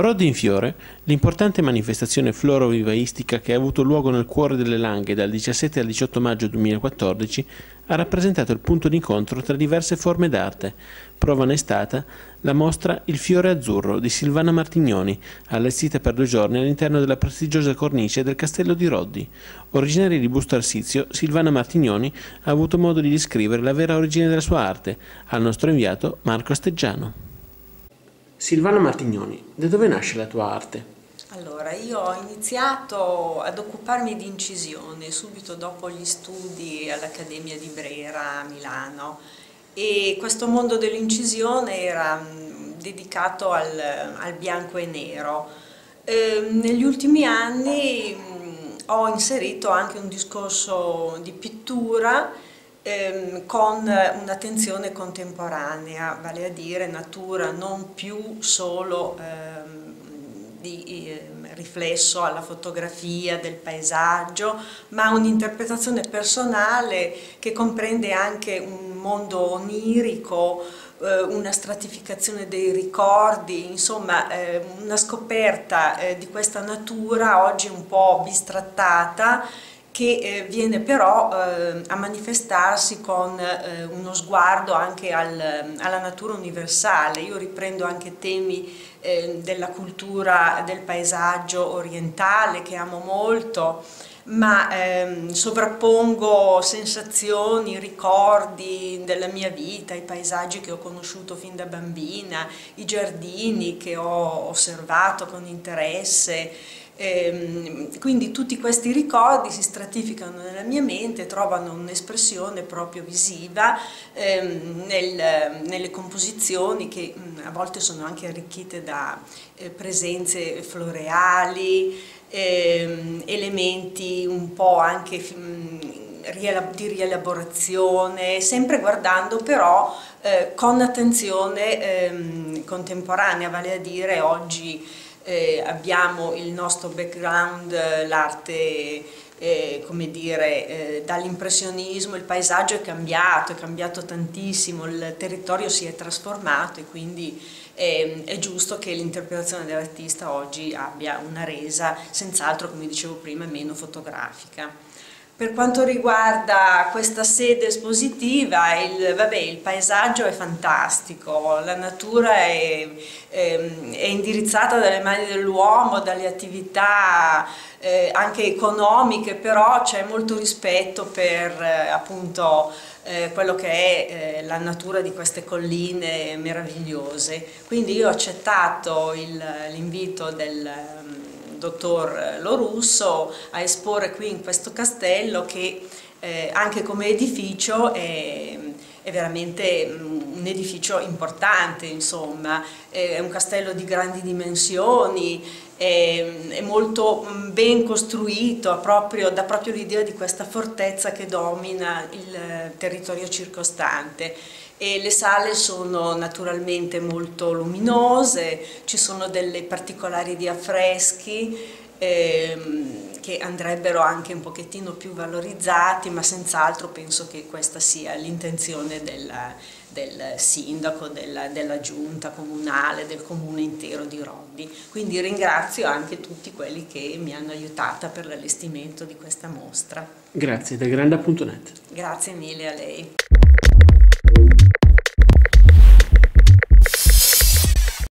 Roddi in fiore, l'importante manifestazione floro-vivaistica che ha avuto luogo nel cuore delle Langhe dal 17 al 18 maggio 2014 ha rappresentato il punto d'incontro tra diverse forme d'arte. Prova ne è stata la mostra Il fiore azzurro di Silvana Martignoni, allestita per due giorni all'interno della prestigiosa cornice del castello di Roddi. Originaria di Busto Arsizio, Silvana Martignoni ha avuto modo di descrivere la vera origine della sua arte al nostro inviato Marco Asteggiano. Silvana Martignoni, da dove nasce la tua arte? Allora, io ho iniziato ad occuparmi di incisione subito dopo gli studi all'Accademia di Brera a Milano e questo mondo dell'incisione era mm, dedicato al, al, bianco e nero. E negli ultimi anni mh, mm, ho inserito anche un discorso di pittura ehm, con un'attenzione contemporanea, vale a dire natura non più solo ehm, di eh, riflesso alla fotografia del paesaggio, ma un'interpretazione personale che comprende anche un mondo onirico, eh, una stratificazione dei ricordi, insomma eh, una scoperta eh, di questa natura oggi un po' bistrattata che eh, viene però eh, a manifestarsi con eh, uno sguardo anche al, alla natura universale. Io riprendo anche temi della cultura del paesaggio orientale che amo molto, ma ehm, sovrappongo sensazioni, ricordi della mia vita, i paesaggi che ho conosciuto fin da bambina, i giardini che ho osservato con interesse, Ehm, quindi tutti questi ricordi si stratificano nella mia mente, trovano un'espressione proprio visiva ehm, nel, nelle composizioni che mh, a volte sono anche arricchite da eh, presenze floreali, ehm, elementi un po' anche mh, di rielaborazione, sempre guardando però eh, con attenzione eh, contemporanea, vale a dire oggi eh, abbiamo il nostro background, l'arte eh, come dire, eh, dall'impressionismo il paesaggio è cambiato, è cambiato tantissimo, il territorio si è trasformato e quindi eh, è giusto che l'interpretazione dell'artista oggi abbia una resa senz'altro, come dicevo prima, meno fotografica. Per quanto riguarda questa sede espositiva, il, vabbè, il paesaggio è fantastico, la natura è, è, è indirizzata dalle mani dell'uomo, dalle attività eh, anche economiche, però c'è molto rispetto per eh, appunto eh, quello che è eh, la natura di queste colline meravigliose. Quindi io ho accettato l'invito del dottor Lorusso a esporre qui in questo castello che eh, anche come edificio è, è veramente mm, un edificio importante, insomma, è un castello di grandi dimensioni, è, è molto mm, ben costruito, proprio, dà proprio l'idea di questa fortezza che domina il territorio circostante e le sale sono naturalmente molto luminose, ci sono delle particolari di affreschi ehm, che andrebbero anche un pochettino più valorizzati, ma senz'altro penso che questa sia l'intenzione del, del sindaco, della, della, giunta comunale, del comune intero di Roddi. Quindi ringrazio anche tutti quelli che mi hanno aiutata per l'allestimento di questa mostra. Grazie, da granda.net. Grazie mille a lei.